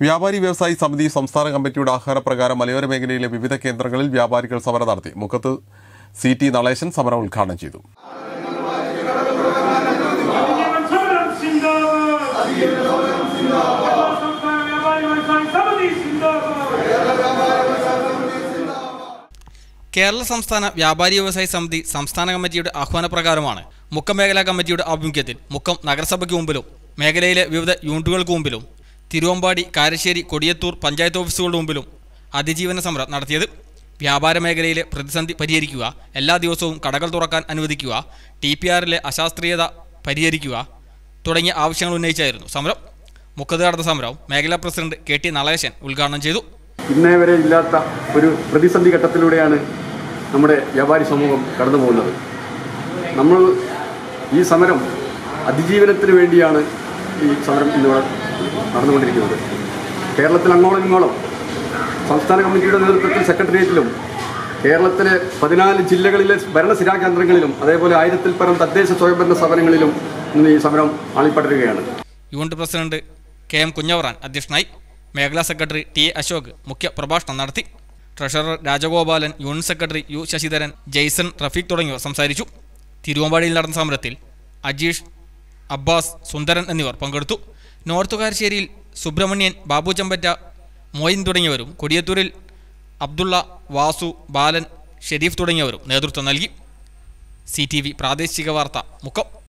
വ്യാപാരി വ്യവസായി സമിതി സംസ്ഥാന കമ്മിറ്റിയുടെ ആഹ്വാനപ്രകാരം മലയോര മേഖലയിലെ വിവിധ കേന്ദ്രങ്ങളിൽ വ്യാപാരികൾ സമരം നടത്തി. മുക്കത്ത് സി ടി നളേശൻ സമരം ഉദ്ഘാടനം ചെയ്തു. കേരള സംസ്ഥാന വ്യാപാരി വ്യവസായി സമിതി കേരള സംസ്ഥാന വ്യാപാരി വ്യവസായ സമിതി സംസ്ഥാന കമ്മിറ്റിയുടെ ആഹ്വാനപ്രകാരമാണ് മുക്കം മേഖലാ കമ്മിറ്റിയുടെ ആഭിമുഖ്യത്തിൽ മുക്കം നഗരസഭയ്ക്ക് മുമ്പിലും മേഖലയിലെ വിവിധ യൂണിറ്റുകൾക്ക് മുമ്പിലും തിരുവമ്പാടി കാരശ്ശേരി കൊടിയത്തൂർ പഞ്ചായത്ത് ഓഫീസുകളുടെ മുമ്പിലും അതിജീവന സമരം നടത്തിയത്. വ്യാപാര മേഖലയിലെ പ്രതിസന്ധി പരിഹരിക്കുക എല്ലാ ദിവസവും കടകൾ തുറക്കാൻ അനുവദിക്കുക ടി പി ആറിലെ അശാസ്ത്രീയത പരിഹരിക്കുക തുടങ്ങിയ ആവശ്യങ്ങൾ ഉന്നയിച്ചായിരുന്നു സമരം. മുക്കത് നടന്ന സമരം മേഖലാ പ്രസിഡന്റ് കെ ടി നളേശൻ ഉദ്ഘാടനം ചെയ്തു. ഇന്നേ വരെ ഇല്ലാത്ത ഒരു പ്രതിസന്ധി ഘട്ടത്തിലൂടെയാണ് നമ്മുടെ വ്യാപാരി സമൂഹം കടന്നു പോകുന്നത്. നമ്മൾ ഈ സമരം അതിജീവനത്തിന് വേണ്ടിയാണ് ഈ സമരം ഇന്നിവിടെ നടന്നുകൊണ്ടിരിക്കുന്നത്. കേരളത്തിൽ അങ്ങോളം ഇങ്ങോളം സംസ്ഥാന കമ്മിറ്റിയുടെ നേതൃത്വത്തിൽ സെക്രട്ടേറിയറ്റിലും കേരളത്തിലെ പതിനാല് ജില്ലകളിലെ ഭരണസിരാ കേന്ദ്രങ്ങളിലും അതേപോലെ ആയിരത്തിൽ പരം തദ്ദേശ സ്വയംഭരണ സ്ഥാപനങ്ങളിലും ഇന്ന് ഈ സമരം ആളിപ്പടരുകയാണ് unit president K M Kunjavaran അധ്യക്ഷനായി മേഖലാ സെക്രട്ടറി ടി എ അശോക് മുഖ്യ പ്രഭാഷണം നടത്തി. Treasurer Rajagopalan unit secretary U Sasidharan Jaison Rafeeq തുടങ്ങിയവർ സംസാരിച്ചു. തിരുവമ്പാടിയിൽ നടന്ന സമരത്തിൽ അജീഷ് അബ്ബാസ് സുന്ദരൻ എന്നിവർ പങ്കെടുത്തു. നോർത്ത് കാരശ്ശേരിയിൽ സുബ്രഹ്മണ്യൻ ബാബു ചമ്പറ്റ മോയിൻ തുടങ്ങിയവരും കൊടിയത്തൂരിൽ അബ്ദുള്ള വാസു ബാലൻ ഷെരീഫ് തുടങ്ങിയവരും നേതൃത്വം നൽകി. സി പ്രാദേശിക വാർത്ത മുക്കം.